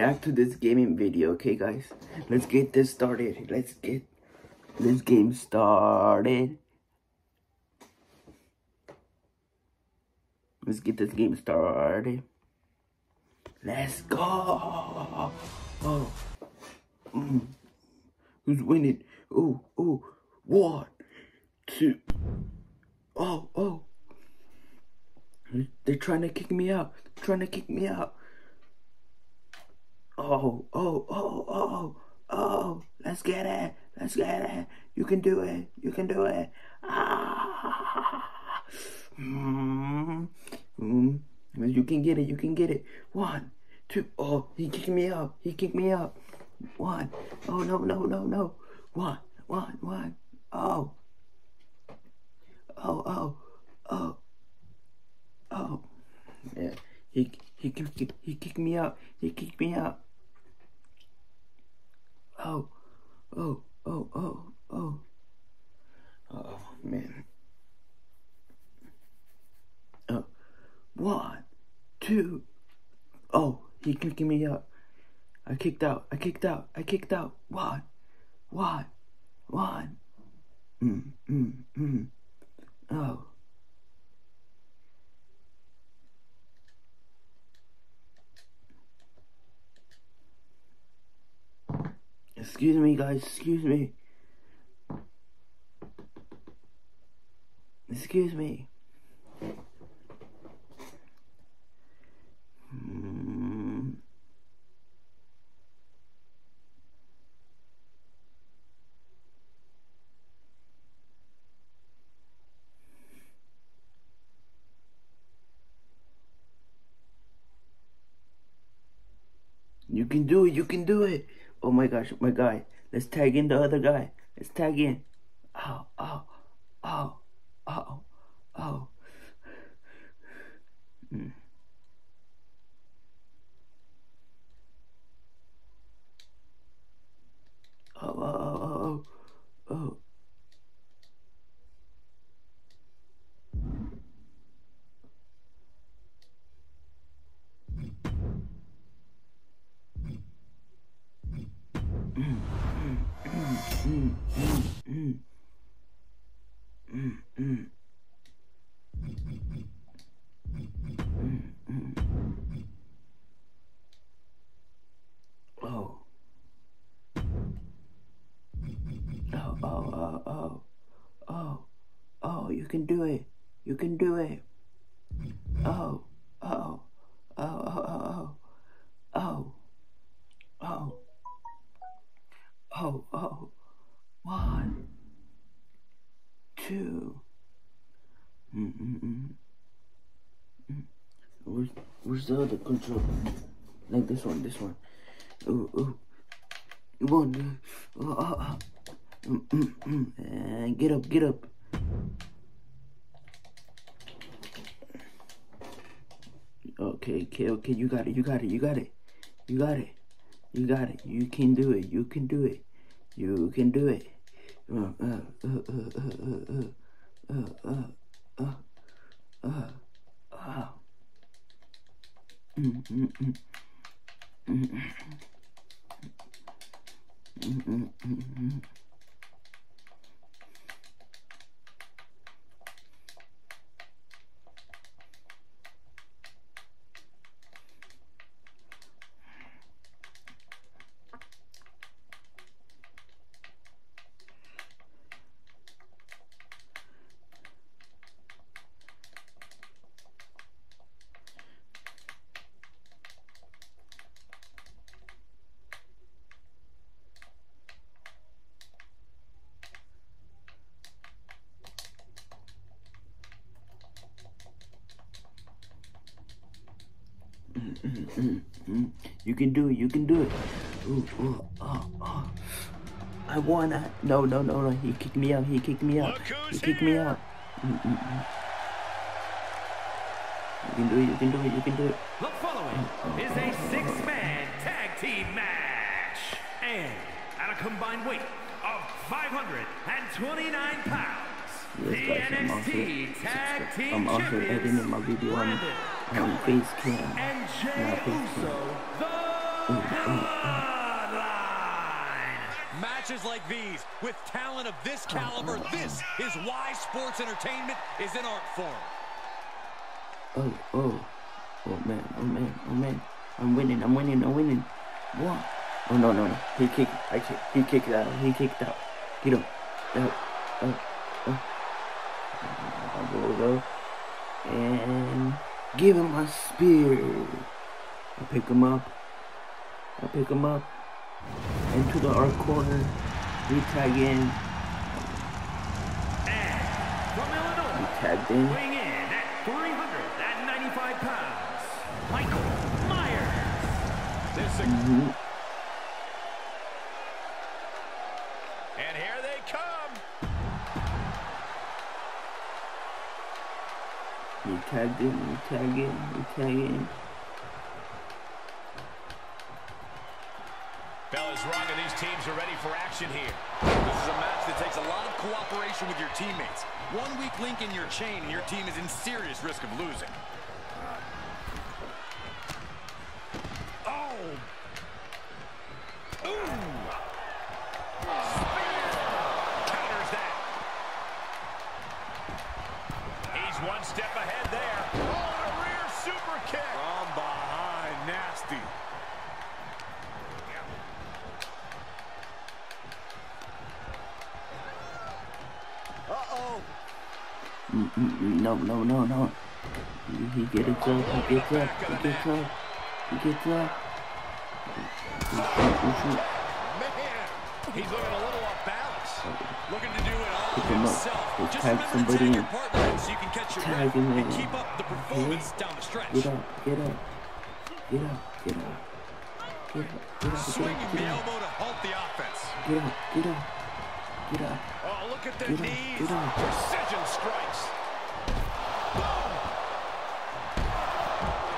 react to this gaming video, okay guys? Let's get this started. Let's get this game started. Let's get this game started. Let's go. Oh. Mm. Who's winning? Oh, oh. One, two. Oh, oh. They're trying to kick me out. They're trying to kick me out. Oh, oh, oh, oh, oh. Let's get it. Let's get it. You can do it. You can do it. Ah. Mm. Mm. You can get it. You can get it. One, two. Oh, he kicked me out. He kicked me out. One. Oh, no, no, no, no. One, one, one. Oh. Oh, oh, oh. Oh. Yeah. He he kicked he kicked me out. He kicked me out. Oh. Oh, oh, oh, oh. Oh man. Oh. One, two. Oh, he kicked me out. I kicked out. I kicked out. I kicked out. One. One. One. Mm, mm, mm. Oh. Excuse me, guys. Excuse me. Excuse me. You can do it. You can do it. Oh my gosh, my guy. Let's tag in the other guy. Let's tag in. Oh, oh, oh, oh, oh. Mm. Oh, oh, oh, oh, oh. Oh. Oh, oh, oh, oh, oh, oh, you can do it. You can do it. Oh, oh, oh, oh, oh, oh, oh, oh, oh, one, two. Mm, mm, mm. Mm. Where's, where's the other controller? Like this one, this one. Ooh, ooh. One, oh, oh, oh. Mm, mm, mm. And get up, get up. Okay, okay, okay. You got it, you got it, you got it. You got it. You got it. You can do it. You can do it. You can do it. Uh, uh, uh, uh, uh, uh, uh, uh, uh, uh. Mm, mm, mm. Mm, mm. Mm, mm, mm, mm. Mm-hmm. You can do it. You can do it. Ooh, ooh, oh, oh. I wanna. no, no, no, no. He kicked me out. He kicked me out. He kicked me out. You can do it. You can do it. You can do it. The following is a six-man tag team match. And at a combined weight of 529 pounds, the guys, I'm also, NXT Tag Team I'm also Champions, editing my video on, Brandon on face cam. and Jay face Uso, cam. the Matches like these, with talent of this caliber, this is why sports entertainment is an art form. Oh, oh. Oh man, oh man, oh man. I'm winning, I'm winning, I'm winning. What? Oh no, no, no. He kicked, I kicked, he kicked out, he kicked out. Get up, up, up, up. I rolled up and give him my spear. I pick him up. I pick him up into the arc corner. We tag in. And from We tagged in. weighing in at 395 pounds, Michael Myers. This is Mhm. In. We in. We tag in. Fellas, wrong, and these teams are ready for action here. This is a match that takes a lot of cooperation with your teammates. One weak link in your chain, and your team is in serious risk of losing. Oh! Ooh! Counters that. He's one step ahead there. Oh, and a rear super kick. From behind, nasty. Uh-oh. Mm, mm, mm, No, no, no, no. He, gets up. He gets up. He gets up. He gets up. He shoot, he he's looking a little off balance. Looking to do it all Pick him up. himself. Just Just tag somebody in. your partner in so you can catch your Tag him and keep up the performance down the stretch. Get up. Get up. Get up. Get up. Get up. Get up. Swinging Get the elbow to halt the offense. Get up. Get up. Get up. Oh, look at the Get knees. get up. Precision strikes. Boom.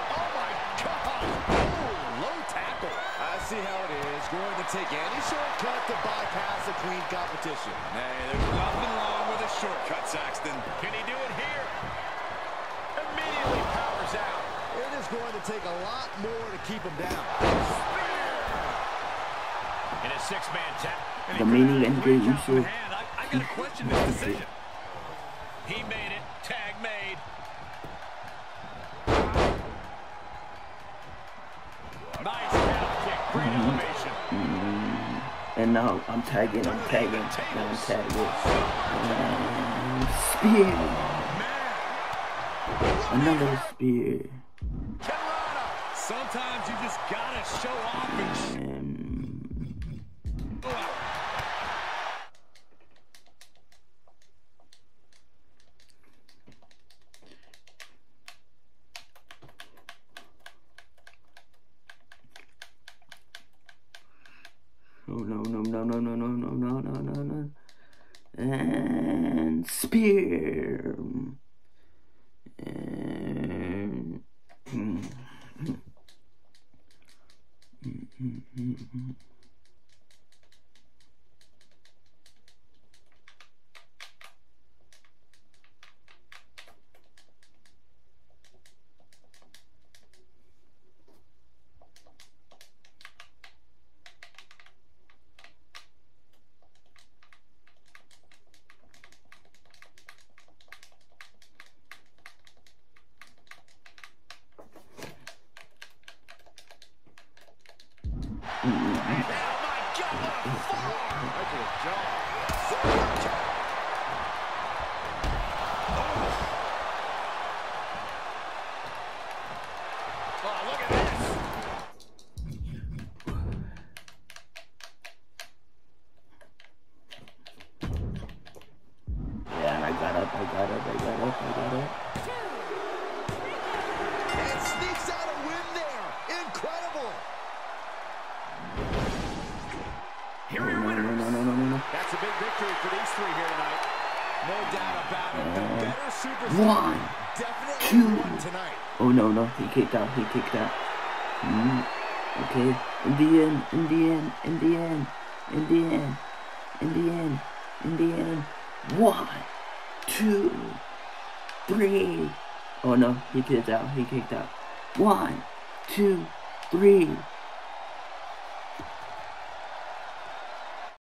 Oh, my God. Ooh, low tackle. I see how it is. Going to take any shortcut to bypass a clean competition. Hey, there's nothing wrong with a shortcut, Saxton. Can he do it here? Immediately powers out. It is going to take a lot more to keep him down. In a six-man tap. The he main grabbed event a great day, you count from saw- the hand. I, I gotta question this decision. He made it. Tag made. Nice kick. Great Mm-hmm. elevation. And now I'm tagging. I'm tagging. Now I'm tagging. And spear. Another spear. Sometimes you just gotta show off and And show out. Oh no no no no no no no no no no no. And spear. And Oh, my God. What a fall. Right to the jaw. Oh, look at this. yeah, and I got up. I got up. I got up. I got up. And sneaks out a win there. Incredible. Here are your winners. no no no no no. That's a big victory for these three here tonight. No doubt about it. The better superstar One, definitely two. won tonight. Oh no no. He kicked out. He kicked out. Hmm. Okay. In the end. In the end. In the end. In the end. In the end. In the end. One, two, three. Oh no. He kicked out. He kicked out. One, two, three.